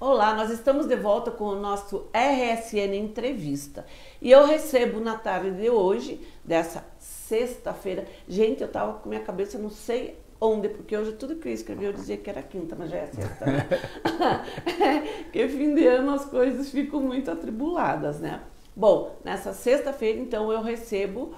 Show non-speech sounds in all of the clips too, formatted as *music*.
Olá, nós estamos de volta com o nosso RSN Entrevista. E eu recebo na tarde de hoje, dessa sexta-feira. Gente, eu tava com minha cabeça, não sei onde, porque hoje tudo que eu escrevi eu dizia que era quinta, mas já é sexta, né? *laughs* porque fim de ano as coisas ficam muito atribuladas, né? Bom, nessa sexta-feira, então, eu recebo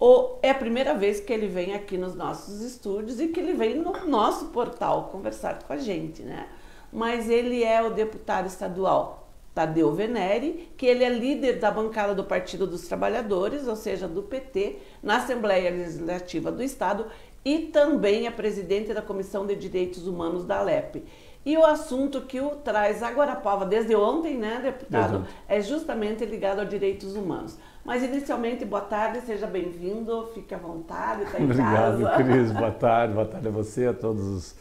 o, é a primeira vez que ele vem aqui nos nossos estúdios e que ele vem no nosso portal conversar com a gente, né? Mas ele é o deputado estadual Tadeu Venere, que ele é líder da bancada do Partido dos Trabalhadores, ou seja, do PT, na Assembleia Legislativa do Estado e também é presidente da Comissão de Direitos Humanos da Alep. E o assunto que o traz a Guarapava desde ontem, né, deputado, Exato. é justamente ligado aos direitos humanos. Mas inicialmente, boa tarde, seja bem-vindo, fique à vontade, está em *laughs* Obrigado, casa. Obrigado, Cris, boa tarde, boa tarde a você, a todos os,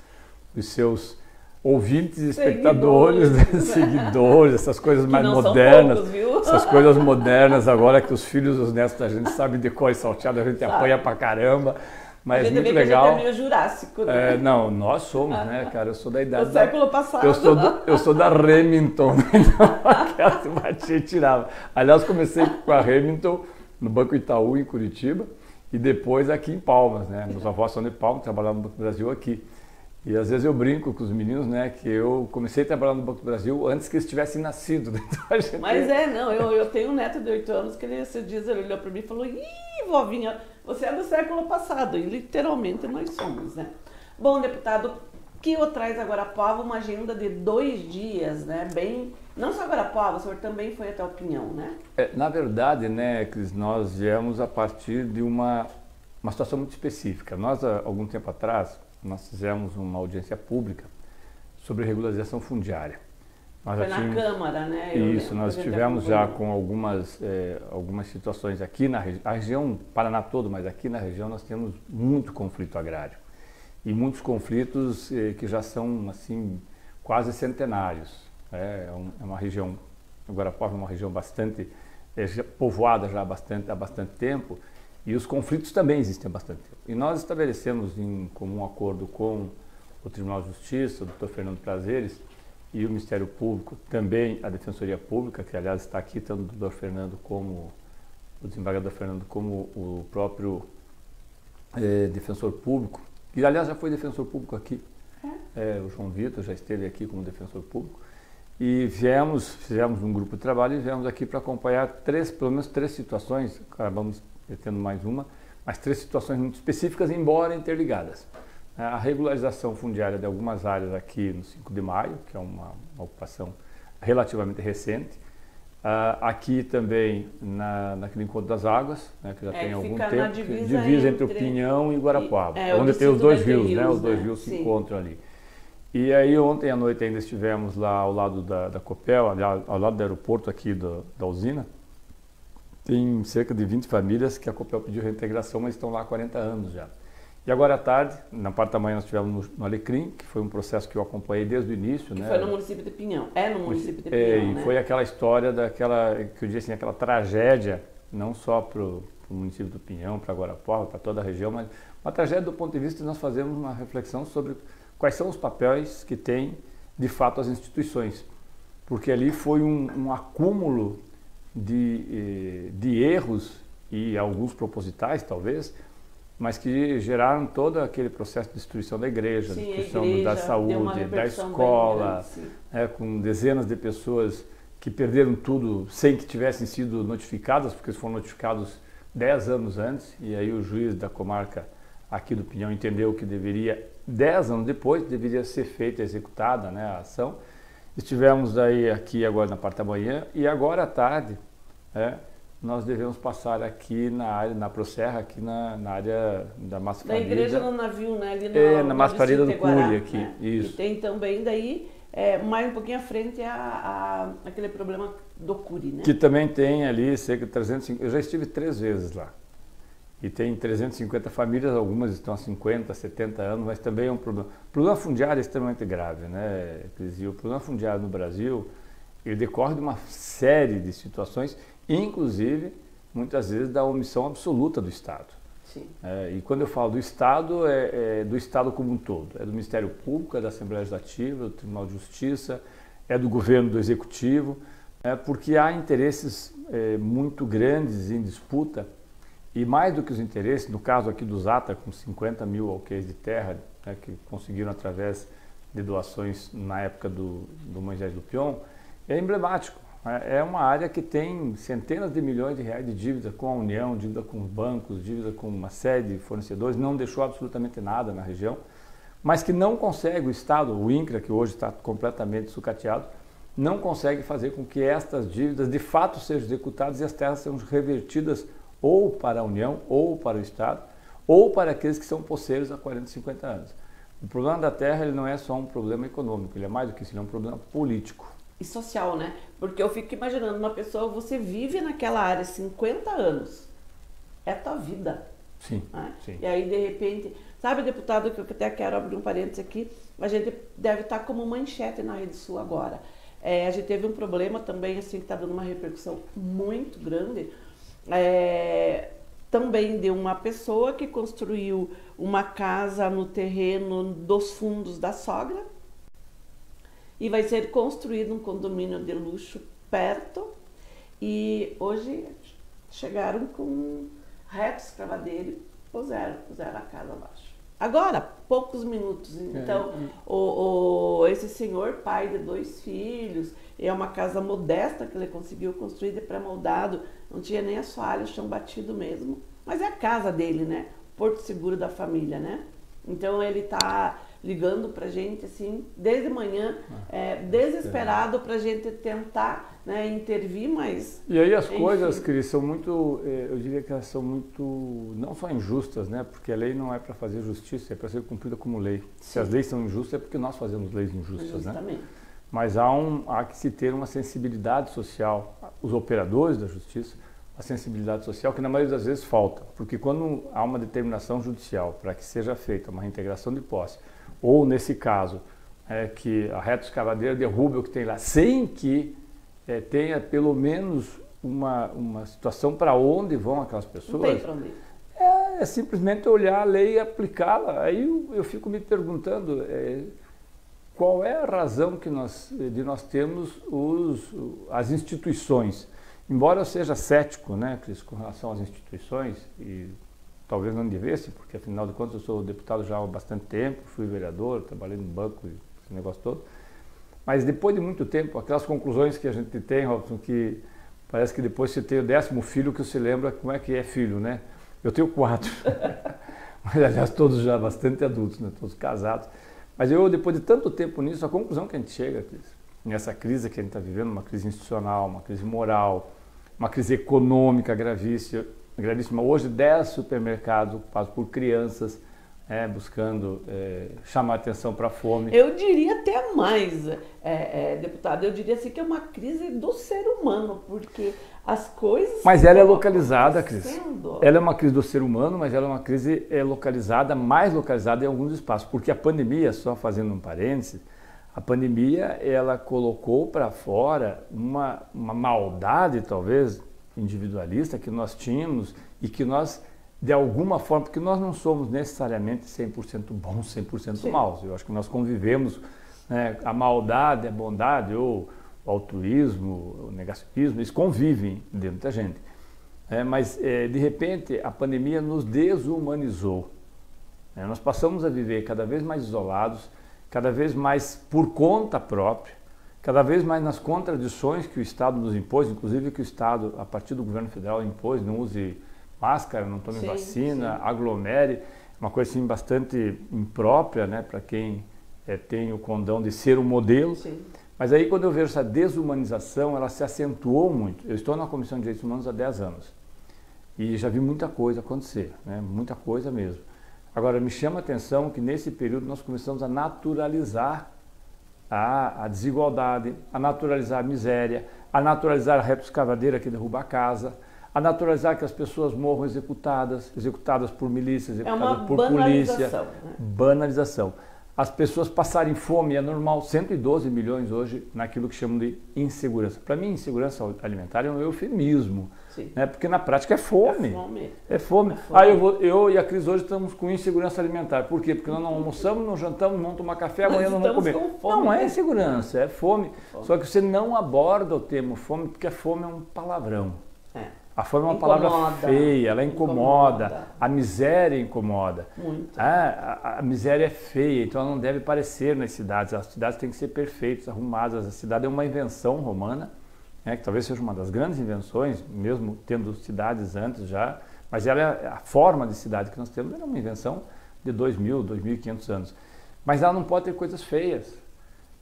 os seus ouvintes espectadores, seguidores, né? *laughs* seguidores essas coisas mais modernas, poucos, essas coisas *laughs* modernas agora que os filhos e os netos da gente sabem de cor e salteado, a gente Sabe. apanha pra caramba. Mas a muito legal. Que a gente é meio jurássico, né? É, não, nós somos, né, cara? Eu sou da idade. Do século passado. Eu sou, do, eu sou da Remington, *laughs* então aquela se batia e tirava. Aliás, comecei com a Remington no Banco Itaú, em Curitiba, e depois aqui em Palmas, né? Meus avós são de Palmas, trabalhavam no Banco do Brasil aqui. E às vezes eu brinco com os meninos, né, que eu comecei a trabalhar no Banco do Brasil antes que eles tivessem nascido. *laughs* Então, Mas é, não, eu, eu tenho um neto de 8 anos que ele esses dias ele olhou para mim e falou: Ih, vovinha, você é do século passado. E literalmente nós somos, né? Bom, deputado, que o traz agora Pava uma agenda de dois dias, né? Bem. Não só agora Pava, o senhor também foi até a opinião, né? É, na verdade, né, Cris, nós viemos a partir de uma, uma situação muito específica. Nós, há algum tempo atrás, nós fizemos uma audiência pública sobre regularização fundiária. Nós Foi na tínhamos, Câmara, né? Eu isso, nós tivemos já com algumas, é, algumas situações aqui na região, a região Paraná todo, mas aqui na região nós temos muito conflito agrário. E muitos conflitos é, que já são, assim, quase centenários. É, é, é uma região, Guarapava é uma região bastante é, povoada já há bastante, há bastante tempo, e os conflitos também existem há bastante tempo. E nós estabelecemos em comum acordo com o Tribunal de Justiça, o Dr. Fernando Prazeres, e o Ministério Público, também a Defensoria Pública, que aliás está aqui tanto o Dr. Fernando como o desembargador Fernando, como o próprio é, defensor público, que aliás já foi defensor público aqui, é? É, o João Vitor já esteve aqui como defensor público, e viemos, fizemos um grupo de trabalho e viemos aqui para acompanhar três, pelo menos três situações, acabamos tendo mais uma, mas três situações muito específicas, embora interligadas. É, a regularização fundiária de algumas áreas aqui no 5 de maio, que é uma, uma ocupação relativamente recente. Uh, aqui também na, naquele encontro das águas, né, que já é, tem algum tempo, divisa, divisa entre, entre, o Pinhão e Guarapuava, é, onde tem os dois rios, rios, né, os dois né? rios se encontram ali. E aí ontem à noite ainda estivemos lá ao lado da, da Copel, ao, ao lado do aeroporto aqui do, da usina. Tem cerca de 20 famílias que a Copel pediu reintegração, mas estão lá há 40 anos já. E agora à tarde, na parte da manhã, nós tivemos no, no Alecrim, que foi um processo que eu acompanhei desde o início. Que né? foi no município de Pinhão. É no município de Pinhão. É, e né? foi aquela história daquela, que eu disse assim, aquela tragédia, não só para o município do Pinhão, para Guarapuava, para toda a região, mas uma tragédia do ponto de vista de nós fazermos uma reflexão sobre quais são os papéis que têm, de fato, as instituições. Porque ali foi um, um acúmulo de, eh, de erros, e alguns propositais, talvez, mas que geraram todo aquele processo de destruição da igreja, sim, destruição igreja da saúde, da escola, né, com dezenas de pessoas que perderam tudo sem que tivessem sido notificadas, porque foram notificados dez anos antes, e aí o juiz da comarca aqui do Pinhão entendeu que deveria, dez anos depois, deveria ser feita, executada né, a ação. Estivemos aí aqui agora na parte da manhã e agora à tarde, é, nós devemos passar aqui na área, na Proserra, aqui na, na área da Massa Da igreja no navio, né? Ali no, é, na Massa do Cury aqui, né? isso. E tem também daí, é, mais um pouquinho à frente, a, a, aquele problema do Cury, né? Que também tem ali cerca de 350, eu já estive três vezes lá. E tem 350 famílias, algumas estão há 50, 70 anos, mas também é um problema. O problema fundiário é extremamente grave, né, o problema fundiário no Brasil, ele decorre de uma série de situações inclusive muitas vezes da omissão absoluta do Estado. É, e quando eu falo do Estado, é, é, do Estado como um todo. É do Ministério Público, é da Assembleia Legislativa, do Tribunal de Justiça, é do governo, do executivo, é, porque há interesses é, muito grandes em disputa e mais do que os interesses, no caso aqui do Zata, com 50 mil alqueires de terra, né, que conseguiram através de doações na época do, do Moisés do Pion, é emblemático. É, é uma área que tem centenas de milhões de reais de dívida com a União, dívida com os bancos, dívida com uma série de fornecedores, não deixou absolutamente nada na região, mas que não consegue, o Estado, o INCRA, que hoje está completamente sucateado, não consegue fazer com que estas dívidas de fato sejam executadas e as terras sejam revertidas ou para a União, ou para o Estado, ou para aqueles que são poceiros há 40, 50 anos. O problema da terra ele não é só um problema econômico, ele é mais do que isso, ele é um problema político. E social, né? Porque eu fico imaginando uma pessoa, você vive naquela área 50 atos, é a tua vida. Sim, né? sim. E aí, de repente, sabe, deputado, que eu até quero abrir um parênteses aqui, a gente deve estar como manchete na Rede Sul agora. É, a gente teve um problema também, assim, que está dando uma repercussão muito grande, é, também de uma pessoa que construiu uma casa no terreno dos fundos da sogra e vai ser construído um condomínio de luxo perto e hoje chegaram com reto escavadeiro puseram, puseram a casa abaixo. Agora, poucos minutos. É, então, é, o, o, esse senhor, pai de dois filhos, é uma casa modesta que ele conseguiu construir de pré-moldado, não tinha nem assoalho, chão batido mesmo. Mas é a casa dele, né? Porto Seguro da família, né? Então ele está ligando para gente assim desde manhã, ah, é, desesperado para gente tentar né, intervir, mas e aí as enfim. coisas, Cris, são muito, é, eu diria que elas são muito não só injustas, né? Porque a lei não é para fazer justiça, é para ser cumprida como lei. Sim. Se as leis são injustas é porque nós fazemos leis injustas, né? Justamente. né? Mas há um há que se ter uma sensibilidade social, os operadores da justiça a sensibilidade social, que na maioria das vezes falta, porque quando há uma determinação judicial para que seja feita uma reintegração de posse, ou nesse caso, é, que a reta escavadeira derrube o que tem lá, sem que é, tenha pelo menos uma, uma situação para onde vão aquelas pessoas. Não tem para onde é, é, simplesmente olhar a lei e aplicá-la. Aí eu, eu, fico me perguntando é, qual é a razão que nós, de nós termos os, as instituições Embora eu seja cético, né, Cris, com relação às instituições, e talvez não devesse, porque afinal de contas eu sou deputado já há bastante tempo, fui vereador, trabalhei no banco, esse negócio todo. Mas depois de muito tempo, aquelas conclusões que a gente tem, Robson, que parece que depois você tem o décimo filho que você lembra como é que é filho, né? Eu tenho quatro, *laughs* mas aliás todos já bastante adultos, né? todos casados. Mas eu, depois de tanto tempo nisso, a conclusão que a gente chega, Cris, nessa crise que a gente está vivendo, uma crise institucional, uma crise moral, uma crise econômica gravíssima. Gravíssima. Hoje, 10 supermercados ocupados por crianças, é, buscando é, chamar atenção para a fome. Eu diria até mais, é, é, deputado, eu diria assim que é uma crise do ser humano, porque as coisas. Mas ela é localizada, Cris. Ela é uma crise do ser humano, mas ela é uma crise é, localizada, mais localizada em alguns espaços, porque a pandemia, só fazendo um parêntese, a pandemia ela colocou para fora uma, uma maldade talvez individualista que nós tínhamos e que nós de alguma forma, porque nós não somos necessariamente 100% bons, 100% Sim. maus. Eu acho que nós convivemos né, a maldade, a bondade ou o altruísmo, o negacionismo, eles convivem dentro da gente. É, mas, é, de repente, a pandemia nos desumanizou. É, nós passamos a viver cada vez mais isolados, cada vez mais por conta própria, cada vez mais nas contradições que o Estado nos impôs, inclusive que o Estado, a partir do governo federal, impôs, não use máscara, não tome sim, vacina, sim. aglomere, uma coisa assim bastante imprópria né, para quem é, tem o condão de ser um modelo. Sim. Mas aí quando eu vejo essa desumanização, ela se acentuou muito. Eu estou na Comissão de Direitos Humanos há 10 anos e já vi muita coisa acontecer, né, muita coisa mesmo. Agora, me chama a atenção que nesse período nós começamos a naturalizar a, a desigualdade, a naturalizar a miséria, a naturalizar a retroescavadeira que derruba a casa, a naturalizar que as pessoas morram executadas, executadas por milícias, é executadas é por polícia. Né? Banalização. As pessoas passarem fome é normal, 112 milhões hoje naquilo que chamam de insegurança. Para mim, insegurança alimentar é um eufemismo. Né? Porque na prática é fome. É fome. É fome. É fome. Aí eu, vou, eu e a Cris hoje estamos com insegurança alimentar. Por quê? Porque nós não almoçamos, não jantamos, não tomamos café, amanhã não vamos comer. Fome, não é insegurança, é fome. fome. Só que você não aborda o termo fome, porque a fome é um palavrão. É. A fome é uma incomoda. palavra feia, ela incomoda. incomoda. A miséria incomoda. Muito. Ah, a, a, miséria é feia, então ela não deve aparecer nas cidades. As cidades têm que ser perfeitas, arrumadas. A cidade é uma invenção romana, né, que talvez seja uma das grandes invenções, mesmo tendo cidades antes já. Mas ela é a forma de cidade que nós temos é uma invenção de 2.000, 2.500 anos. Mas ela não pode ter coisas feias.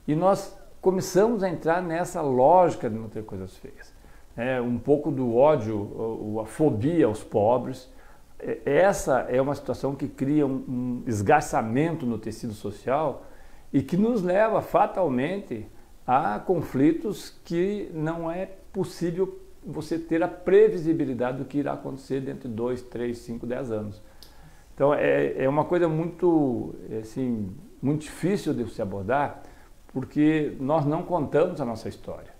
E nós começamos a entrar nessa lógica de não ter coisas feias é, um pouco do ódio, a fobia aos pobres. É, essa é uma situação que cria um esgarçamento no tecido social e que nos leva fatalmente a conflitos que não é possível você ter a previsibilidade do que irá acontecer dentro de dois, três, cinco, dez anos. Então é, é uma coisa muito, assim, muito difícil de se abordar, porque nós não contamos a nossa história.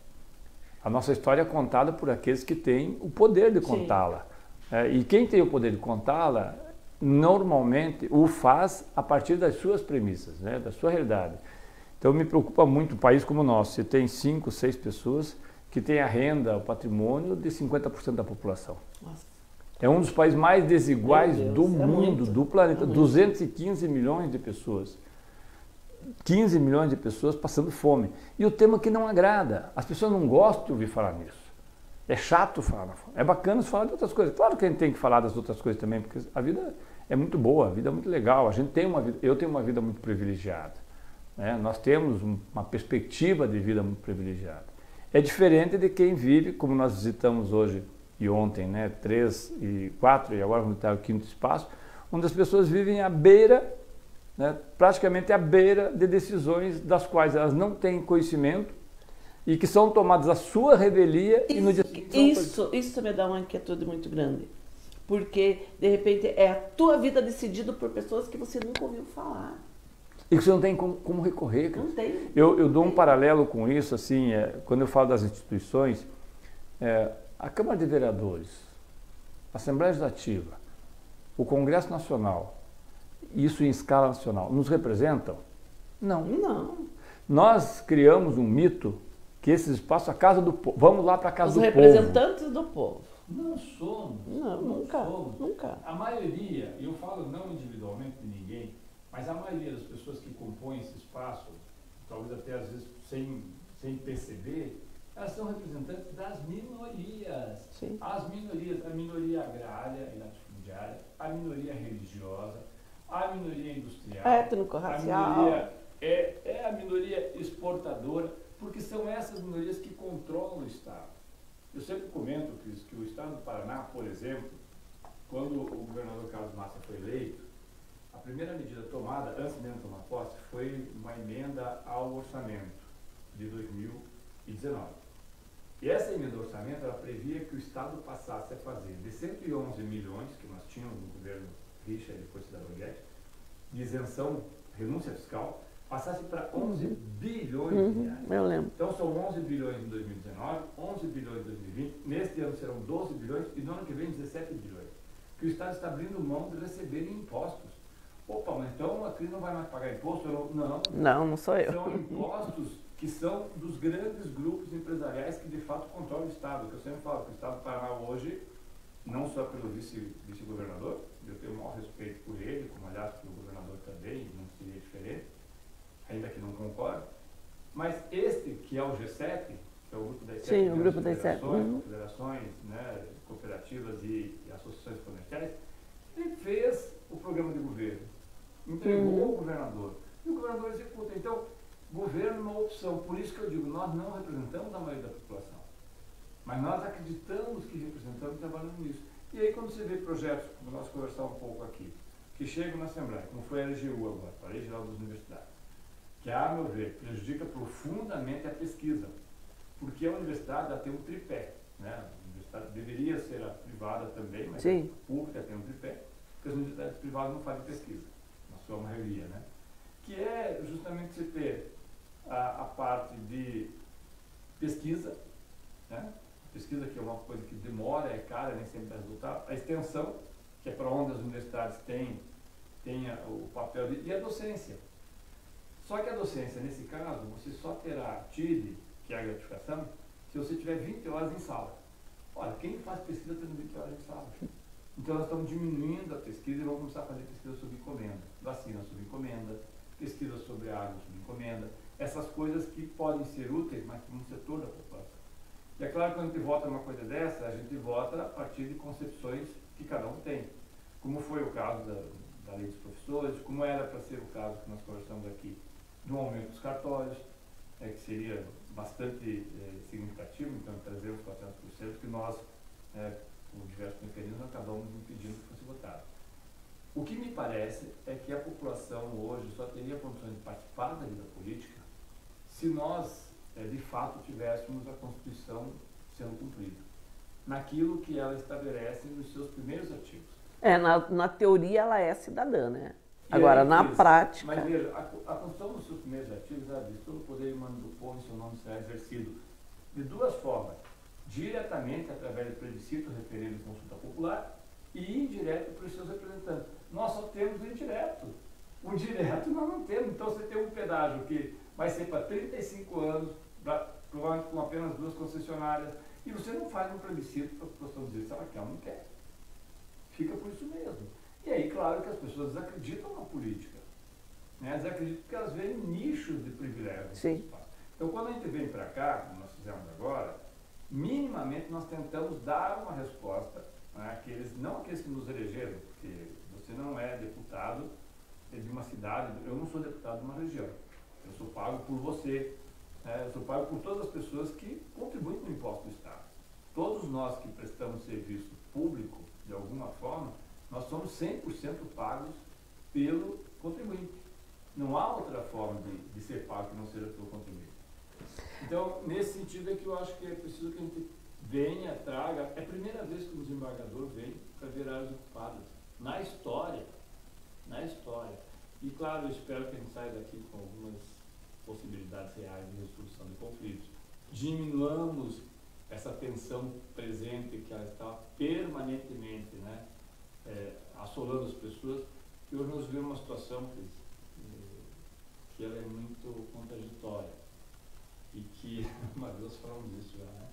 A nossa história é contada por aqueles que têm o poder de contá-la. É, e quem tem o poder de contá-la, normalmente o faz a partir das suas premissas, né, da sua realidade. Então me preocupa muito um país como o nosso. Você tem cinco, seis pessoas que têm a renda, o patrimônio de 50% da população. Nossa. É um dos países mais desiguais Deus, do é mundo, muito, do planeta. É 215 milhões de pessoas. 15 milhões de pessoas passando fome. E o tema que não agrada. As pessoas não gostam de ouvir falar nisso. É chato falar na fome. É bacana falar de outras coisas. Claro que a gente tem que falar das outras coisas também, porque a vida é muito boa, a vida é muito legal. A gente tem uma vida, eu tenho uma vida muito privilegiada. Né? Nós temos uma perspectiva de vida muito privilegiada. É diferente de quem vive, como nós visitamos hoje e ontem, né? três e quatro, e agora vamos estar o quinto espaço, onde as pessoas vivem à beira né, praticamente à beira de decisões das quais elas não têm conhecimento e que são tomadas à sua revelia isso, e no dia Isso, isso me dá uma inquietude muito grande. Porque, de repente, é a tua vida decidida por pessoas que você nunca ouviu falar. E que você não tem como, como recorrer. Cara. Não tem. Eu, eu dou um paralelo com isso, assim, é, quando eu falo das instituições, é, a Câmara de Vereadores, a Assembleia Legislativa, o Congresso Nacional, isso em escala nacional, nos representam? Não. Não. Nós criamos um mito que esses espaços, a casa do povo, vamos lá para a casa Os do povo. Os representantes do povo. Não somos. Não, não nunca. Somos. Nunca. A maioria, e eu falo não individualmente de ninguém, mas a maioria das pessoas que compõem esse espaço, talvez até às vezes sem, sem perceber, elas são representantes das minorias. Sim. As minorias, a minoria agrária e latifundiária, a minoria religiosa, a minoria industrial, étnico-racial. A minoria é, é a minoria exportadora, porque são essas minorias que controlam o Estado. Eu sempre comento, Cris, que o Estado do Paraná, por exemplo, quando o governador Carlos Massa foi eleito, a primeira medida tomada, antes mesmo de tomar posse, foi uma emenda ao orçamento de 2019. E essa emenda ao orçamento, ela previa que o Estado passasse a fazer de 111 milhões, que nós tínhamos no governo Richa e depois Cidadão Guedes, de isenção, renúncia fiscal, passasse para 11 uhum. bilhões uhum. de reais. Eu lembro. Então são 11 bilhões em 2019, 11 bilhões em 2020, neste ano serão 12 bilhões e no ano que vem 17 bilhões. Que o Estado está abrindo mão de receber impostos. Opa, mas então a crise não vai mais pagar imposto? Não. Não, não sou eu. São impostos que são dos grandes grupos empresariais que de fato controlam o Estado. Que eu sempre falo que o Estado do Paraná hoje, não só pelo vice-governador, vice eu tenho o maior respeito por ele, como aliás pelo governador também, não seria diferente, ainda que não concorde. Mas este, que é o G7, que é o grupo das Sim, o grupo das sete. Uhum. né, cooperativas e, e, associações comerciais, ele fez o programa de governo, entregou ao governador, e o governador executa. Então, governo é uma opção. Por isso que eu digo, nós não representamos a maioria da população. Mas nós acreditamos que representamos e trabalhamos nisso. E aí quando você vê projetos, como nós conversamos um pouco aqui, que chegam na Assembleia, como foi a LGU agora, a Lei Geral das Universidades, que, a meu ver, prejudica profundamente a pesquisa, porque a universidade tem um tripé, né? A universidade deveria ser a privada também, mas Sim. a pública tem um tripé, porque as universidades privadas não fazem pesquisa, sua maioria, né? Que é justamente você ter a, a parte de pesquisa, né? pesquisa que é uma coisa que demora, é cara, nem sempre dá resultado. A extensão, que é para onde as universidades têm, têm o papel de, e a docência. Só que a docência, nesse caso, você só terá TID, que é a gratificação, se você tiver 20 horas em sala. Olha, quem faz pesquisa tendo 20 horas em sala? Então nós estamos diminuindo a pesquisa e vamos começar a fazer pesquisa sobre encomenda, vacina sobre encomenda, pesquisa sobre água sobre encomenda, essas coisas que podem ser úteis, mas para um setor da população. E é claro que quando a gente vota uma coisa dessa, a gente vota a partir de concepções que cada um tem. Como foi o caso da, da lei dos professores, como era para ser o caso que nós conversamos aqui do aumento dos cartórios, é, que seria bastante é, significativo, então trazer os 400%, que nós, é, com diversos mecanismos, acabamos impedindo que fosse votado. O que me parece é que a população hoje só teria condições de participar da vida política se nós, é, de fato, tivéssemos a Constituição sendo cumprida, naquilo que ela estabelece nos seus primeiros artigos. É, na, na teoria ela é cidadã, né? Agora, na prática. Mas veja, a, a Constituição, nos seus primeiros artigos, ela diz: todo o poder humano do povo em seu nome será exercido de duas formas: diretamente, através do plebiscito referido em consulta popular, e indireto pelos seus representantes. Nós só temos o indireto. O direto nós não temos. Então, você tem um pedágio que vai ser para 35 anos, provavelmente com apenas duas concessionárias, e você não faz um plebiscito para a população dizer se ela quer ou não quer. Fica por isso mesmo. E aí, claro que as pessoas desacreditam na política. Né? Desacreditam porque elas veem nichos de privilégios. Sim. Então, quando a gente vem para cá, como nós fizemos agora, minimamente nós tentamos dar uma resposta né, àqueles, não aqueles que nos elegeram, porque você não é deputado de uma cidade, eu não sou deputado de uma região. Eu sou pago por você, né, eu sou pago por todas as pessoas que contribuem com o imposto do Estado. Todos nós que prestamos serviço público, de alguma forma, nós somos 100% pagos pelo contribuinte. Não há outra forma de, de ser pago que não seja pelo contribuinte. Então, nesse sentido é que eu acho que é preciso que a gente venha, traga. É a primeira vez que o desembargador vem para ver áreas ocupadas. Na história. Na história. E claro, eu espero que a gente saia daqui com algumas possibilidades reais de resolução de conflitos. Diminuamos essa tensão presente que ela está permanentemente, né? é, assolando as pessoas, que hoje nós vivemos uma situação que, que ela é muito contraditória e que, *laughs* uma vez falamos disso já, né?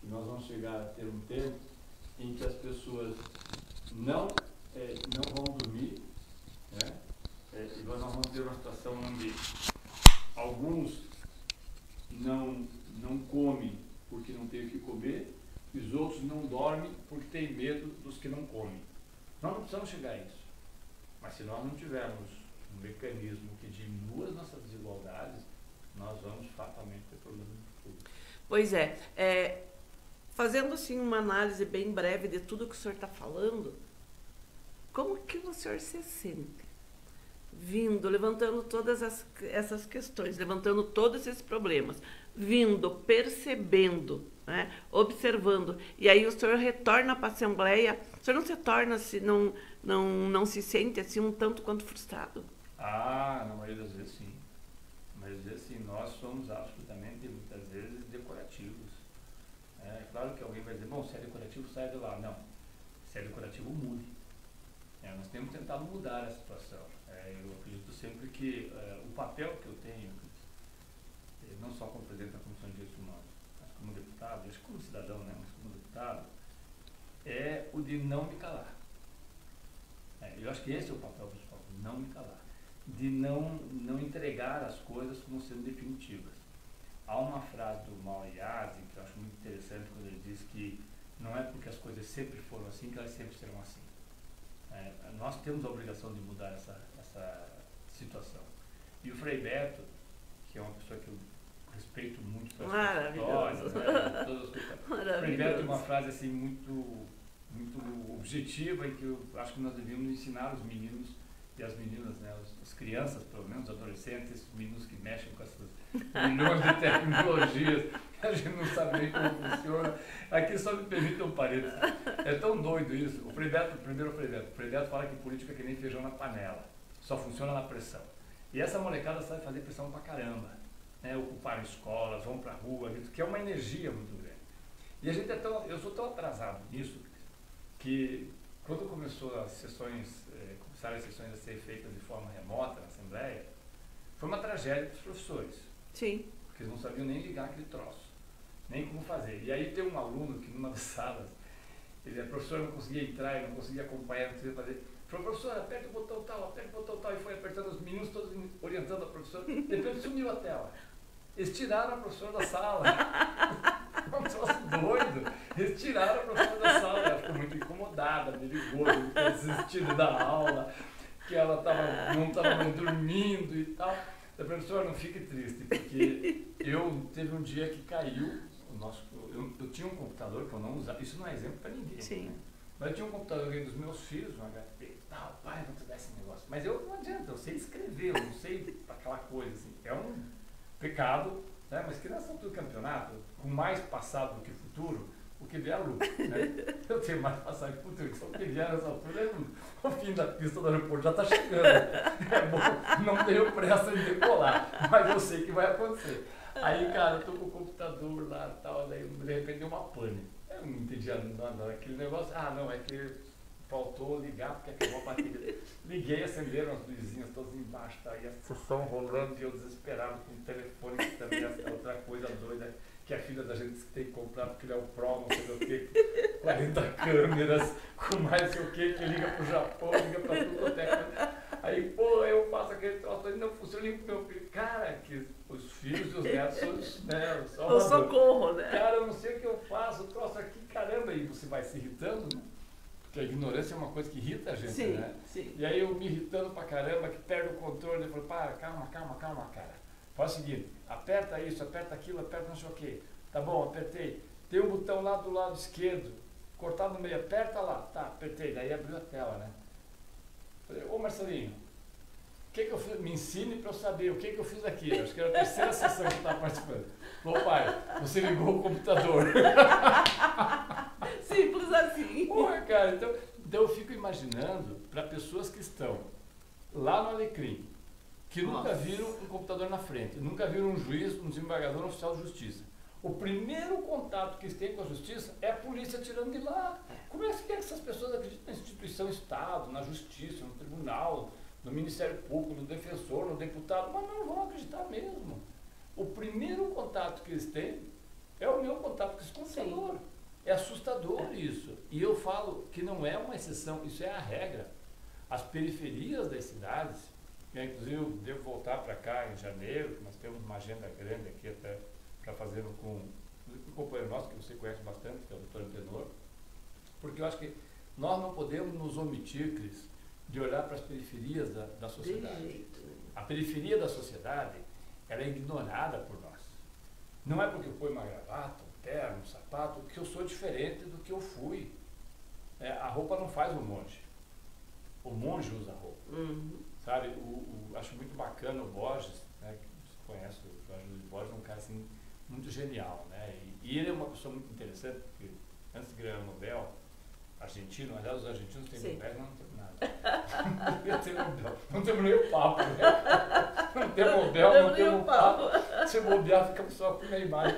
que nós vamos chegar a ter um tempo em que as pessoas não, é, não vão dormir, né? É, e nós vamos ter uma situação onde alguns não, não comem porque não têm o que comer, e os outros não dormem porque têm medo dos que não comem. Nós não precisamos chegar a isso. Mas se nós não tivermos um mecanismo que diminua as nossas desigualdades, nós vamos fatalmente ter problemas no futuro. Pois é, é, fazendo assim uma análise bem breve de tudo que o senhor está falando, como que o senhor se sente? Vindo, levantando todas as, essas questões, levantando todos esses problemas, vindo, percebendo, né, observando, e aí o senhor retorna para a Assembleia o senhor não se torna, se não, não, não se sente assim um tanto quanto frustrado? Ah, na maioria das vezes sim. Mas assim, nós somos absolutamente, muitas vezes, decorativos. É claro que alguém vai dizer, bom, se é decorativo, sai de lá. Não. Se é decorativo, mude. É, nós temos tentado mudar a situação. É, eu acredito sempre que é, o papel que eu tenho, é, não só como presidente da Comissão de Direitos Humanos, mas como deputado, acho que como cidadão, né, mas como deputado, é o de não me calar. É, eu acho que esse é o papel principal, não me calar. De não, não entregar as coisas como sendo definitivas. Há uma frase do Mao Yazzi que eu acho muito interessante quando ele diz que não é porque as coisas sempre foram assim que elas sempre serão assim. É, nós temos a obrigação de mudar essa, essa situação. E o Frei Beto, que é uma pessoa que eu respeito muito pelas histórias, né, todas as coisas. O Frei Beto tem uma frase assim muito muito objetiva e que eu acho que nós devíamos ensinar os meninos e as meninas, né, as, crianças, pelo menos, adolescentes, os meninos que mexem com essas milhões de *laughs* tecnologias, que a gente não sabe nem como funciona. Aqui só me permite um parênteses. É tão doido isso. O Fredeto, primeiro o Fredeto, o Fredeto fala que política é que nem feijão na panela, só funciona na pressão. E essa molecada sabe fazer pressão pra caramba. Né, ocuparam escolas, vão pra rua, que é uma energia muito grande. E a gente é tão, eu sou tão atrasado nisso que quando começou as sessões, começaram as sessões a ser feitas de forma remota na Assembleia, foi uma tragédia para os professores. Sim. Porque eles não sabiam nem ligar aquele troço, nem como fazer. E aí tem um aluno que numa das *laughs* salas, ele, a professora não conseguia entrar, não conseguia acompanhar, não conseguia fazer. Falou, professora, aperta o botão tal, aperta o botão tal, e foi apertando os meninos todos orientando a professora. De repente sumiu a tela. Eles tiraram a professora da sala. *laughs* um troço doido. Eles tiraram a professora da sala. Muito incomodada, me ligou, desistindo da aula, que ela tava, não estava mais dormindo e tal. A professora, não fique triste, porque *laughs* eu teve um dia que caiu o nosso. Eu, eu tinha um computador que eu não usava. Isso não é exemplo para ninguém. Sim. Né? Mas eu tinha um computador dos meus filhos, um HP, tal, pai, não te dá esse negócio. Mas eu não adianta, eu sei escrever, eu não sei aquela coisa assim. É um pecado, né? mas que nessa altura do campeonato, com mais passado do que futuro, que vier lucro. Né? *laughs* Eu tenho mais passado que futuro, então o que vier nessa altura é o fim da pista do aeroporto já está chegando. É bom, não tenho pressa em decolar, mas eu sei que vai acontecer. Aí, cara, eu tô com o computador lá e tal, daí de repente deu uma pane. Eu não entendia nada daquele negócio. Ah, não, é que faltou ligar porque acabou a bateria. Liguei, acenderam as luzinhas todas embaixo, tá aí a sessão rolando e eu desesperado com o telefone, que também é outra coisa doida, que a filha da gente tem que comprar porque ele é o Pro, não sei o que, 40 câmeras, com mais o que, que liga pro Japão, liga pra tudo até. Aí, pô, eu faço aquele troço, não funciona, ligo pro meu filho. Cara, que os filhos e os netos né, o socorro, né? Cara, eu não sei o que eu faço, o troço aqui, caramba, e você vai se irritando, né? Porque a ignorância é uma coisa que irrita a gente, sim, né? Sim. E aí eu me irritando pra caramba, que perde o controle, eu falo, para, calma, calma, calma, cara. Faz o seguinte, aperta isso, aperta aquilo, aperta não sei o quê. Tá bom, apertei. Tem um botão lá do lado esquerdo, cortado no meio, aperta lá. Tá, apertei, daí abriu a tela, né? Falei, ô Marcelinho, o que, que eu fiz? Me ensine para eu saber o que, que eu fiz aqui. Acho que era a terceira sessão que eu estava participando. Ô pai, você ligou o computador. *laughs* Simples assim. Porra, cara, então, então eu fico imaginando para pessoas que estão lá no Alecrim, que nunca viram um computador na frente, nunca viram um juiz, um desembargador, um oficial de justiça. O primeiro contato que eles têm com a justiça é a polícia tirando de lá. Como é que essas pessoas acreditam na instituição Estado, na justiça, no tribunal, no Ministério Público, no defensor, no deputado? Mas não vão acreditar mesmo. O primeiro contato que eles têm é o meu contato com esse computador. Sim. É assustador isso. E eu falo que não é uma exceção, isso é a regra. As periferias das cidades, inclusive eu devo voltar para cá em janeiro, nós temos uma agenda grande aqui até para fazer com um companheiro nosso, que você conhece bastante, que é o doutor Antenor, porque eu acho que nós não podemos nos omitir, Cris, de olhar para as periferias da, da sociedade. A periferia da sociedade, ela é ignorada por nós. Não é porque eu ponho uma gravata, terno, um sapato, que eu sou diferente do que eu fui. É, a roupa não faz o monge. O monge usa roupa. Uhum. Sabe, o, o, acho muito bacana o Borges, né, que você conhece o Jorge Luiz Borges, é um cara assim, muito genial. Né, e, e ele é uma pessoa muito interessante, porque antes de ganhar o Nobel, argentino, aliás, os argentinos têm Nobel, não, tem. Não tem Nobel, não temos nem o papo, né? Não tem Nobel, não temos o papo. Se bobear, ficamos só com a imagem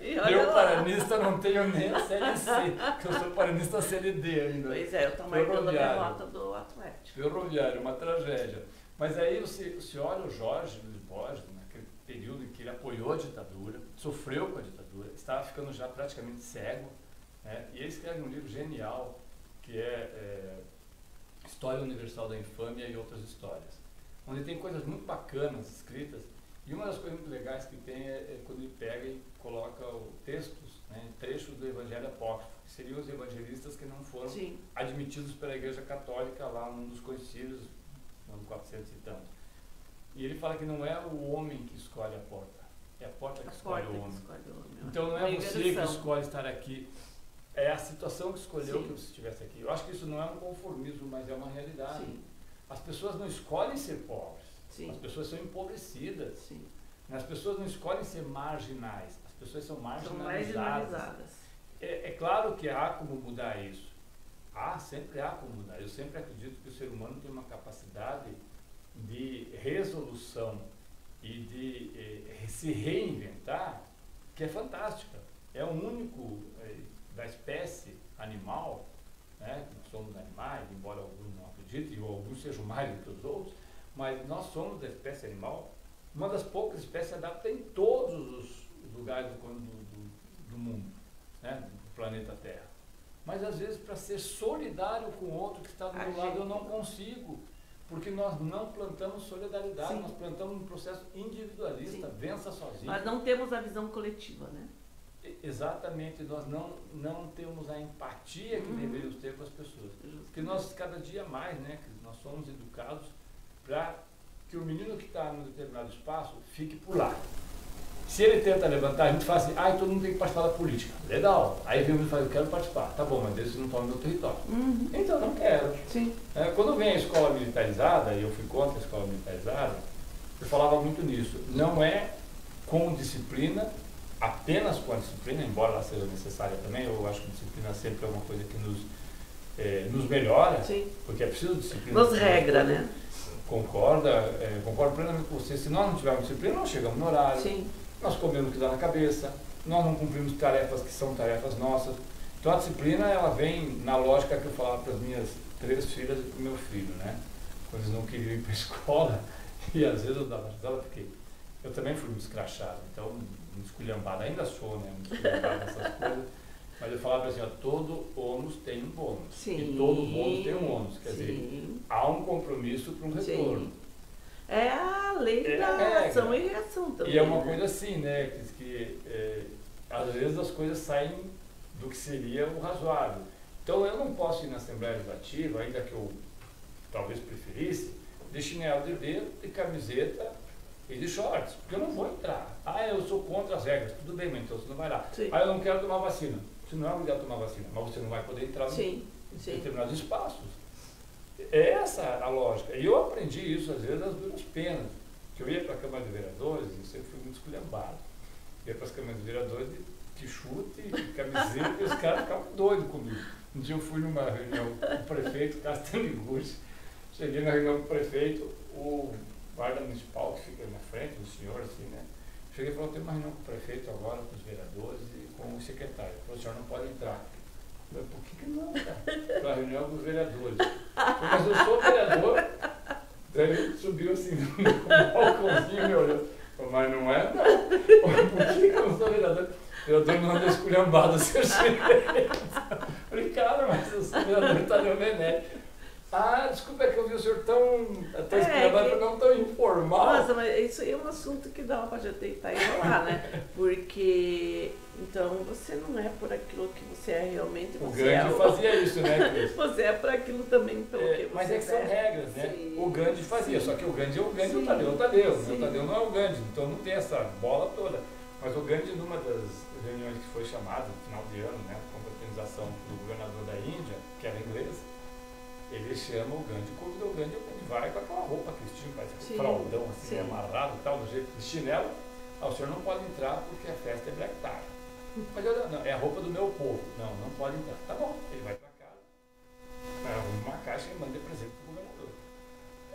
Eu, paranista, não tenho nem a série C, porque eu sou paranista série D ainda. Pois é, eu estou marcando a derrota do Atlético. Ferroviário, uma tragédia. Mas aí você, você olha o Jorge Luiz Borges, naquele período em que ele apoiou a ditadura, sofreu com a ditadura, estava ficando já praticamente cego, né? e ele escreve um livro genial, que é, é História Universal da Infâmia e Outras Histórias, onde tem coisas muito bacanas escritas, e uma das coisas muito legais que tem é, é quando ele pega e coloca o, textos, né, trechos do Evangelho Apócrifo, que seriam os evangelistas que não foram Sim. admitidos pela Igreja Católica lá num dos concílios, no ano 400 e tanto. E ele fala que não é o homem que escolhe a porta, é a porta que, a escolhe, porta o que escolhe o homem. Então não é você que escolhe estar aqui, é a situação que escolheu Sim. que você estivesse aqui. Eu acho que isso não é um conformismo, mas é uma realidade. Sim. As pessoas não escolhem ser pobres. Sim. As pessoas são empobrecidas. Sim. As pessoas não escolhem ser marginais. As pessoas são marginalizadas. São marginalizadas. É, é, claro que há como mudar isso. Há, sempre há como mudar. Eu sempre acredito que o ser humano tem uma capacidade de resolução e de eh, se reinventar que é fantástica. é o único é, da espécie animal, né, que somos animais, embora alguns não acreditem, ou alguns sejam mais do que os outros, mas nós somos da espécie animal, uma das poucas espécies adaptadas em todos os lugares do, do, do mundo, né, do planeta Terra. Mas às vezes para ser solidário com o outro que está do meu lado eu não consigo. Porque nós não plantamos solidariedade, Sim. nós plantamos um processo individualista, Sim. vença sozinho. Nós não temos a visão coletiva, né? Exatamente, nós não, não temos a empatia que uhum. deveríamos ter com as pessoas. Porque nós, cada dia mais, né, nós somos educados para que o menino que está num determinado espaço fique por lá. Se ele tenta levantar, a gente fala assim, ah, todo mundo tem que participar da política. Legal. Aí vem o menino e fala, eu quero participar. Tá bom, mas desde não toma meu território. Uhum. Então não quero. Sim. É, quando vem a escola militarizada, e eu fui contra a escola militarizada, eu falava muito nisso. Não é com disciplina, apenas com a disciplina, embora ela seja necessária também, eu acho que disciplina sempre é uma coisa que nos, é, nos melhora, Sim. porque é preciso disciplina. Nos regra, né? Concorda, é, concordo plenamente com você. Se nós não tivermos disciplina, nós chegamos no horário. Sim nós comemos o que dá na cabeça, nós não cumprimos tarefas que são tarefas nossas. Então a disciplina ela vem na lógica que eu falava para as minhas três filhas e para o meu filho, né? Quando eles não queriam ir para a *laughs* escola, e às vezes eu dava risada porque eu também fui muito escrachado, então muito esculhambado, ainda sou, né? Muito esculhambado nessas *laughs* coisas. Mas eu falava assim, ó, todo ônus tem um bônus. Sim, e todo bônus tem um ônus. Quer sim. dizer, há um compromisso para um retorno. Sim. É a lei é, da é, ação e reação também. E é uma né? coisa assim, né? Que, que é, às vezes as coisas saem do que seria o razoável. Então eu não posso ir na Assembleia Legislativa, ainda que eu talvez preferisse, de chinelo de dedo, de camiseta e de shorts, porque eu não vou entrar. Ah, eu sou contra as regras. Tudo bem, mas então você não vai lá. Sim. Ah, eu não quero tomar vacina. Você não é obrigado a tomar vacina, mas você não vai poder entrar em determinados espaços. É essa a lógica. E eu aprendi isso, às vezes, nas duras penas. Que eu ia para a Câmara de Vereadores e sempre fui muito esculhambado. Ia para as câmaras de vereadores de, de chute, de camiseta, e os caras ficavam doidos comigo. Um dia eu fui numa reunião com o prefeito, Castelo Liguste. Cheguei na reunião com o prefeito, o guarda municipal que fica na frente, o senhor, assim, né? Cheguei e falou, tem uma reunião com o prefeito agora, com os vereadores e com o secretário. Ele falou, o senhor não pode entrar. Eu falei, por que, que não, cara? Para reunião dos vereadores. Mas eu sou vereador. Daí ele subiu assim *laughs* no balcãozinho me olhou. Mas não é, não. Por que, que eu não sou vereador? Eu estou me dando esculhambado *laughs* seu chefe. Falei, cara, mas eu sou vereador do Tadeu Nené. Ah, desculpa, é que eu vi o senhor tão, tão é, que... não tão informal. Nossa, mas isso aí é um assunto que dá para já tentar enrolar, né? *laughs* Porque então você não é por aquilo que você é realmente. O Gandhi é fazia isso, né, *laughs* Cris? você é por aquilo também pelo é, que você Mas é que são regras, né? Sim, o Gandhi fazia, sim. só que o Gandhi é o Gandhi, sim, o Tadeu é o Tadeu. Né? O Tadeu não é o Gandhi, então não tem essa bola toda. Mas o Gandhi, numa das reuniões que foi chamada, no final de ano, né, com a organização do governador da Índia, que era inglês, ele chama o Gandhi, convida o Gandhi, o Gandhi vai com aquela roupa cristina, parece um fraldão assim, amarrado tal, do jeito de chinelo. Ah, o senhor não pode entrar porque a festa é black tie. Mas eu, não, é a roupa do meu povo. Não, não pode entrar. Tá bom, ele vai para casa, arruma uma caixa e manda presente para o governador.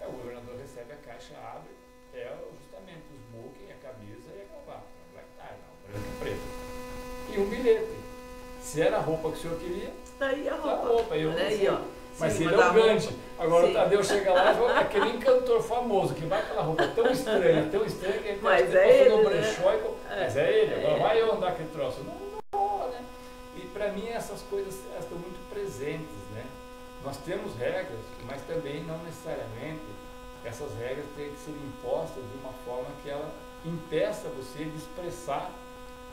É, o governador recebe a caixa, abre, é justamente o smoking, a camisa e a gravata. Black tie, não, branco e preto. E um bilhete. Se era a roupa que o senhor queria, tá aí a roupa. Tá a roupa. Eu Olha aí, ó. Mas Sim, ele é o grande. Agora Sim. o Tadeu chega lá e fala, é aquele encantor famoso que vai aquela roupa tão estranha, *laughs* tão estranha que ele mas é ele, no brechó né? e... é. Mas é ele, agora é. vai eu andar aquele troço. Não, não, né? E para mim essas coisas estão muito presentes, né? Nós temos regras, mas também não necessariamente essas regras têm que ser impostas de uma forma que ela impeça você de expressar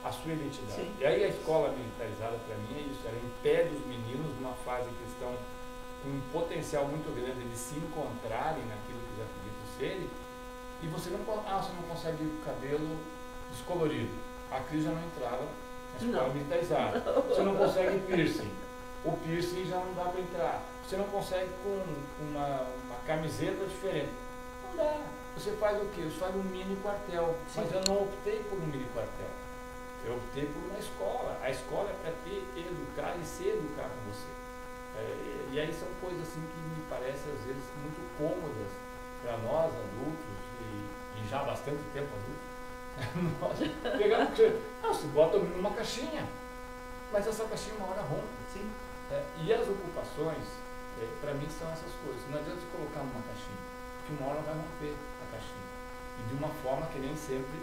a sua identidade. Sim. E aí a escola militarizada para mim é isso, ela impede os meninos numa fase que estão um potencial muito grande de se encontrarem naquilo que eles acreditam serem, e você não, ah, você não consegue o cabelo descolorido. A Cris já não entrava na escola militarizada. Você não consegue piercing. O piercing já não dá para entrar. Você não consegue com uma, uma camiseta diferente. Não dá. Você faz o quê? Você faz um mini quartel. Sim. Mas eu não optei por um mini quartel. Eu optei por uma escola. A escola é para ter, educar e ser educar com você. É, e aí são coisas assim que me parecem às vezes muito cômodas para nós adultos e, e, já há bastante tempo adultos, *laughs* Pegar ah, você bota numa caixinha, mas essa caixinha uma hora rompe. Sim. É, e as ocupações, é, para mim, são essas coisas. Não adianta colocar numa caixinha, porque uma hora vai romper a caixinha. E de uma forma que nem sempre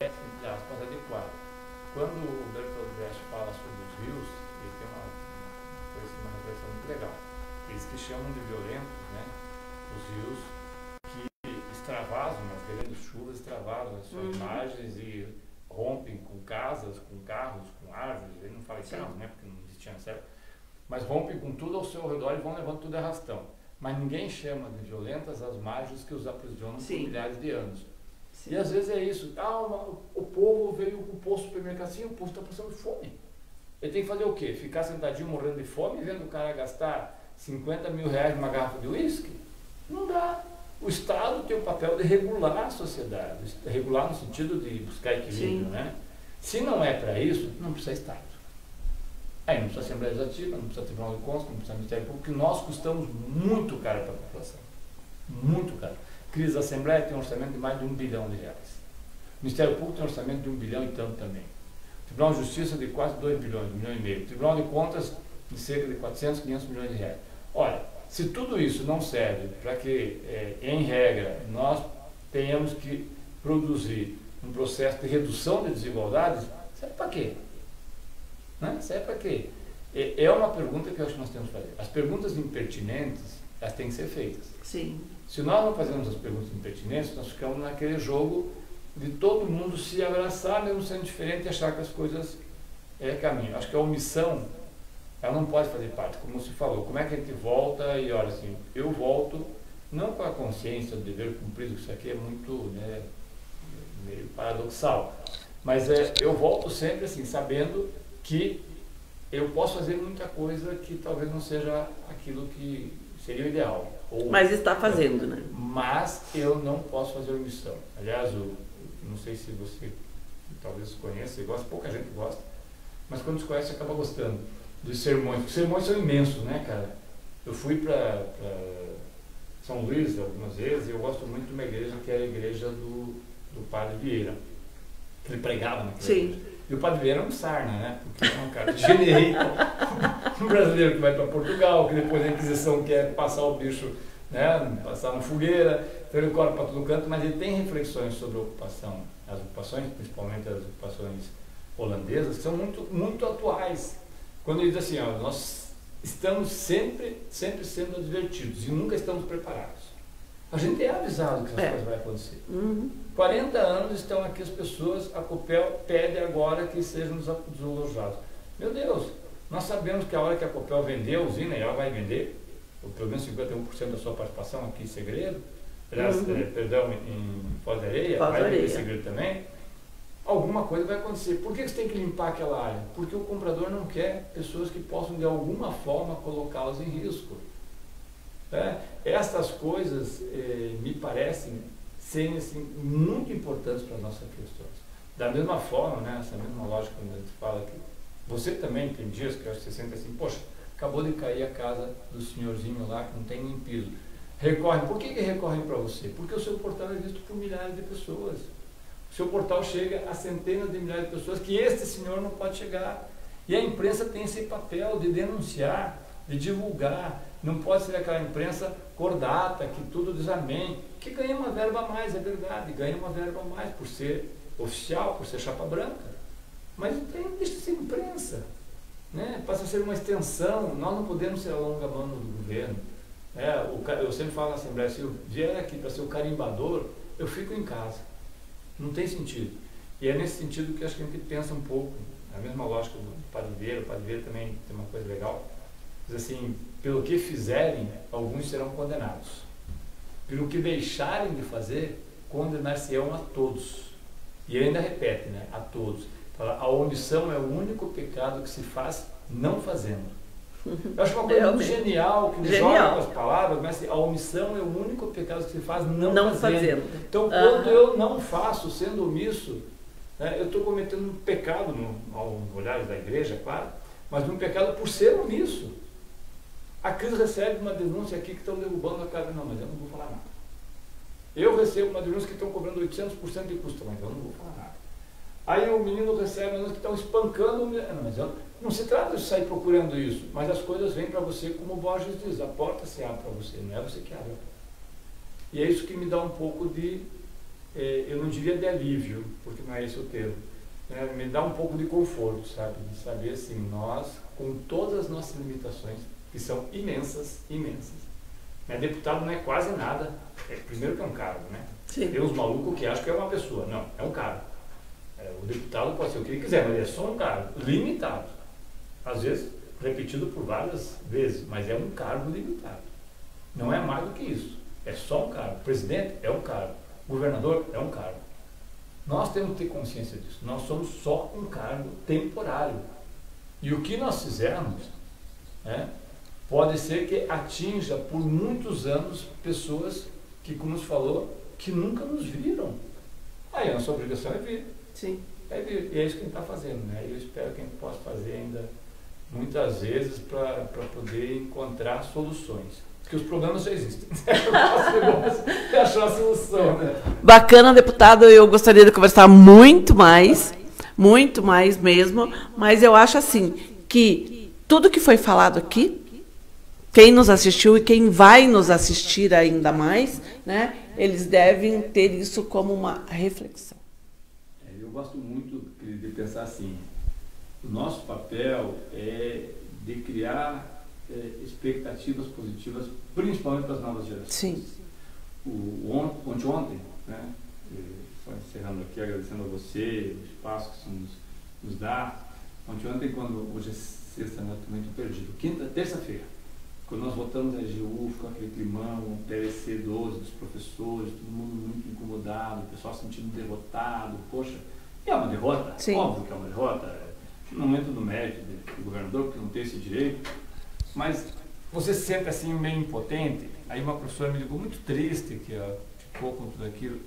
é, entre aspas, adequada. Quando o Bertolt Brecht fala sobre os rios, legal. Eles que chamam de violentos, né? Os rios extravasam, nas grandes chuvas extravasam as suas uhum. margens e rompem com casas, com carros, com árvores. Ele não fala em carros, né, porque não existia época. Mas rompem com tudo ao seu redor e vão levando tudo arrastão. Mas ninguém chama de violentas as margens que os aprisionam Sim. por milhares de anos. Sim. E às vezes é isso. Ah, o povo veio o posto supermercado, sim, o povo está passando fome. Ele tem que fazer o quê? Ficar sentadinho morrendo de fome, vendo o cara gastar 50 mil reais numa garrafa de uísque? Não dá. O Estado tem o papel de regular a sociedade, regular no sentido de buscar equilíbrio. Né? Se não é para isso, não precisa Estado. Aí não precisa Assembleia Legislativa, não precisa Tribunal de Contas, não precisa Ministério Público, porque nós custamos muito caro para a população. Muito caro. Crise da Assembleia tem um orçamento de mais de um bilhão de reais. O Ministério Público tem um orçamento de um bilhão e tanto também. Tribunal de Justiça de quase 2 bilhões, 1 milhão e meio. Tribunal de Contas de cerca de 400, 500 milhões de reais. Olha, se tudo isso não serve para que, é, em regra, nós tenhamos que produzir um processo de redução de desigualdades, serve para quê? Né? Serve para quê? É, é uma pergunta que eu acho que nós temos que fazer. As perguntas impertinentes, elas têm que ser feitas. Sim. Se nós não fazemos as perguntas impertinentes, nós ficamos naquele jogo de todo mundo se abraçar, mesmo sendo diferente, e achar que as coisas é caminho. Acho que a omissão ela não pode fazer parte, como se falou. Como é que a gente volta e olha assim, eu volto não com a consciência do dever cumprido, isso aqui é muito né, meio paradoxal, mas é, eu volto sempre assim, sabendo que eu posso fazer muita coisa que talvez não seja aquilo que seria o ideal. Ou, mas está fazendo, né? Mas eu não posso fazer omissão. Aliás, eu, não sei se você talvez conheça, gosta, pouca gente gosta, mas quando se conhece acaba gostando dos sermões. Os sermões são imensos, né, cara? Eu fui para São Luís algumas vezes e eu gosto muito de uma igreja que é a igreja do, do Padre Vieira. Que ele pregava naquela Sim. Igreja. E o Padre Vieira é um sarna, né? Porque é um cara de direito, *laughs* um brasileiro que vai para Portugal, que depois a Inquisição quer passar o bicho, né? Passar na fogueira, então ele corre para todo canto, mas ele tem reflexões sobre a ocupação, as ocupações, principalmente as ocupações holandesas, que são muito, muito atuais quando ele diz assim, ó, nós estamos sempre, sempre sendo advertidos e nunca estamos preparados. A gente é avisado que essas é. coisas vão acontecer. Uhum. 40 anos estão aqui as pessoas, a Copel pede agora que sejam desalojados. Meu Deus, nós sabemos que a hora que a Copel vender a usina, e ela vai vender, ou pelo menos 51% da sua participação aqui, segredo, aliás, uhum. é, perdão, em Foz de Areia, vai segredo também, alguma coisa vai acontecer. Por que você tem que limpar aquela área? Porque o comprador não quer pessoas que possam de alguma forma colocá-los em risco. É, essas coisas eh, me parecem serem assim, muito importantes para as nossas questões. Da mesma forma, né, essa mesma lógica quando a gente fala que você também tem dias que você sente assim, poxa, acabou de cair a casa do senhorzinho lá que não tem nem piso. Recorrem. Por que, que recorrem para você? Porque o seu portal é visto por milhares de pessoas seu portal chega a centenas de milhares de pessoas que este senhor não pode chegar. E a imprensa tem esse papel de denunciar, de divulgar. Não pode ser aquela imprensa cordata, que tudo diz amém, que ganha uma verba a mais, é verdade, ganha uma verba a mais por ser oficial, por ser chapa branca. Mas tem, deixa de ser imprensa. Né? Passa a ser uma extensão, nós não podemos ser a longa mão do governo. É, o, eu sempre falo na Assembleia, se eu vier aqui para ser o carimbador, eu fico em casa. Não tem sentido. E é nesse sentido que acho que a gente pensa um pouco, a mesma lógica do Padre Vieira, o Padre Vieira também tem uma coisa legal, diz assim, pelo que fizerem, alguns serão condenados. Pelo que deixarem de fazer, condenar-se-ão a todos. E ainda repete, né? A todos. A omissão é o único pecado que se faz não fazendo. *laughs* Eu acho uma coisa muito genial, que ele joga com as palavras, mas assim, a omissão é o único pecado que se faz não, não fazendo. fazendo. Então, quando eu não faço, sendo omisso, né, eu estou cometendo um pecado, no, ao olhar da igreja, claro, mas um pecado por ser omisso. A Cris recebe uma denúncia aqui que estão derrubando a casa. Não, mas eu não vou falar nada. Eu recebo uma denúncia que estão cobrando 800% de custo, mas eu não vou falar nada. Aí o menino recebe que estão espancando o menino. Não, mas eu, não se trata de sair procurando isso, mas as coisas vêm para você, como o Borges diz, a porta se abre para você, não é você que abre. E é isso que me dá um pouco de, eh, eu não diria de alívio, porque não é esse o termo, né? me dá um pouco de conforto, sabe? De saber assim, nós, com todas as nossas limitações, que são imensas, imensas. Né? Deputado não é quase nada, é, primeiro que é um cargo, né? Sim. Tem uns malucos que acham que é uma pessoa, não, é um cargo. É, o deputado pode ser o que ele quiser, mas é só um cargo, limitado. Às vezes, repetido por várias vezes, mas é um cargo limitado. Não é mais do que isso. É só um cargo. presidente é um cargo. governador é um cargo. Nós temos que ter consciência disso. Nós somos só um cargo temporário. E o que nós fizermos né, pode ser que atinja por muitos anos pessoas que, como nos falou, que nunca nos viram. Aí a nossa obrigação é vir. Sim. É. E é isso que a gente está fazendo. Né? Eu espero que a gente possa fazer ainda muitas vezes para poder encontrar soluções. Porque os problemas já existem. *laughs* é achar a solução, né? Bacana, deputado. Eu gostaria de conversar muito mais, muito mais mesmo, mas eu acho assim que tudo que foi falado aqui, quem nos assistiu e quem vai nos assistir ainda mais, né, eles devem ter isso como uma reflexão. É, gosto muito de pensar assim, o nosso papel é de criar é, expectativas positivas, principalmente para as novas gerações. Sim. O, ontem, ontem, né, só encerrando aqui, agradecendo a você, o espaço que você nos, nos dá. Ontem, ontem, quando hoje é sexta, né, também estou perdido. Quinta, terça-feira, quando nós votamos a EGU, ficou aquele climão, o PLC 12 dos professores, todo mundo muito incomodado, o pessoal sentindo derrotado. Poxa, é uma derrota? Sim. Óbvio que é uma derrota não entro no mérito do governador, porque não tem esse direito, mas você se sente assim meio impotente. Aí uma professora me ligou muito triste, que ficou com tudo aquilo,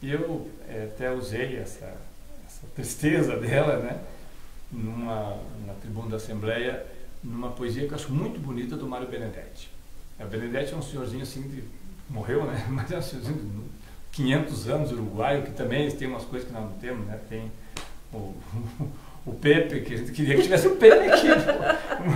e eu é, até usei essa, essa tristeza *laughs* dela, né, numa, na tribuna da Assembleia, numa poesia que eu acho muito bonita do Mário Benedetti. O Benedetti é um senhorzinho assim, de, morreu, né, *laughs* mas é um senhorzinho de 500 anos, uruguaio, que também tem umas coisas que nós não temos, né, tem o *laughs* o Pepe, que queria que tivesse o Pepe aqui.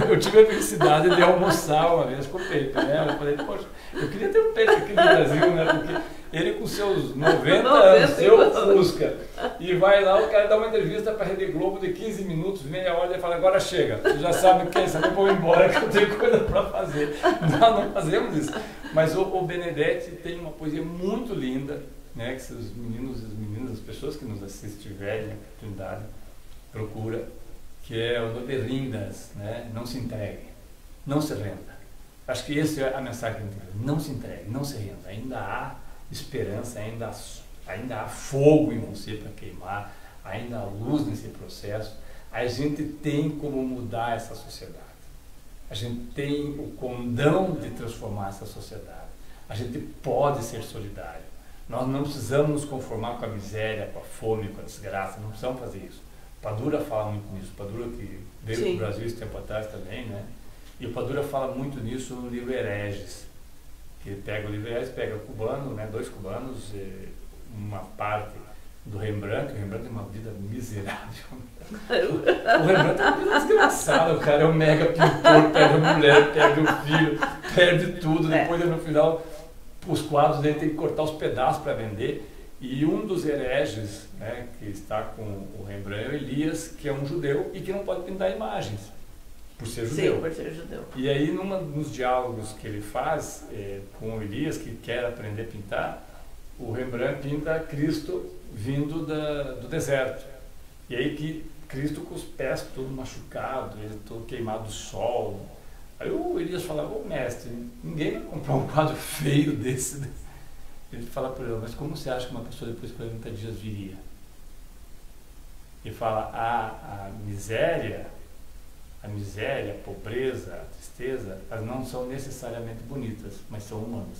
Eu tive a felicidade de almoçar uma vez com o Pepe, né? Eu falei, poxa, eu queria ter um Pepe aqui no Brasil, né? Porque ele com seus 90 anos, seu Fusca, e vai lá, o cara dá uma entrevista para a Rede Globo de 15 minutos, meia hora, e fala, agora chega, você já sabe o que é isso, eu vou embora que eu tenho coisa para fazer. Nós não fazemos isso. Mas o, o Benedetti tem uma poesia muito linda, né? Que se os meninos e as meninas, as pessoas que nos assistem tiverem a oportunidade, procura, que é o no rindas, né? não se entregue, não se renda. Acho que essa é a mensagem que Não se entregue, não se renda. Ainda há esperança, ainda há, ainda há fogo em você para queimar, ainda há luz nesse processo. A gente tem como mudar essa sociedade. A gente tem o condão de transformar essa sociedade. A gente pode ser solidário. Nós não precisamos nos conformar com a miséria, com a fome, com a desgraça. Não precisamos fazer isso. Padura fala muito nisso. Padura que veio para o Brasil esse tempo atrás também, né? E o Padura fala muito nisso no livro Hereges. Que ele pega o livro Hereges, pega o cubano, né? Dois cubanos, uma parte do Rembrandt, o Rembrandt tem uma vida miserável. o *laughs* Rembrandt tem uma vida desgraçada, o cara é um mega pintor, perde a mulher, perde o filho, perde tudo, é. depois no final os quadros dele tem que cortar os pedaços para vender. E um dos hereges né, que está com o Rembrandt é o Elias, que é um judeu e que não pode pintar imagens, por ser judeu. Sim, por ser judeu. E aí, num dos diálogos que ele faz é, com o Elias, que quer aprender a pintar, o Rembrandt pinta Cristo vindo da, do deserto. E aí que Cristo com os pés todo machucado, ele todo queimado do sol. Aí o Elias fala, ô mestre, ninguém vai comprar um quadro *laughs* feio desse ele fala para ele, mas como você acha que uma pessoa depois de 40 dias viria? E fala, a, a miséria, a miséria, a pobreza, a tristeza, elas não são necessariamente bonitas, mas são humanas.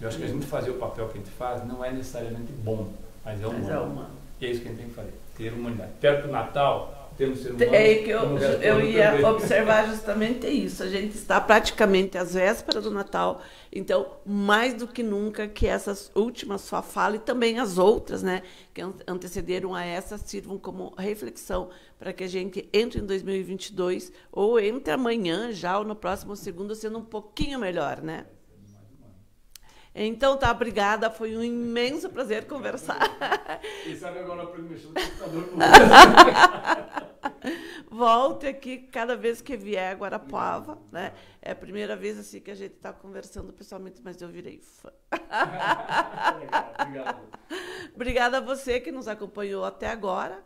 Eu acho que a gente fazer o papel que a gente faz não é necessariamente bom, mas é humano. Mas é humano. E é isso que a gente tem que fazer, ter humanidade. Perto do Natal, temos ser. É que eu, eu ia também. observar justamente isso. A gente está praticamente às vésperas do Natal, então, mais do que nunca, que essas últimas sua fala e também as outras, né, que antecederam a essa, sirvam como reflexão para que a gente entre em 2022 ou entre amanhã já ou no próximo segundo sendo um pouquinho melhor, né? Então tá, obrigada. Foi um imenso prazer conversar. E sabe agora para mexer no computador *laughs* Volte aqui cada vez que vier a Guarapuava, né? É a primeira vez assim que a gente está conversando pessoalmente, mas eu virei fã. *laughs* Obrigado. Obrigada a você que nos acompanhou até agora.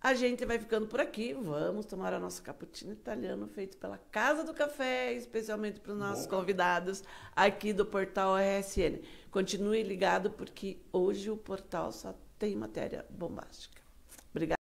A gente vai ficando por aqui. Vamos tomar o nosso cappuccino italiano feito pela Casa do Café, especialmente para os nossos Bom. convidados aqui do portal RSN. Continue ligado porque hoje o portal só tem matéria bombástica. Obrigada.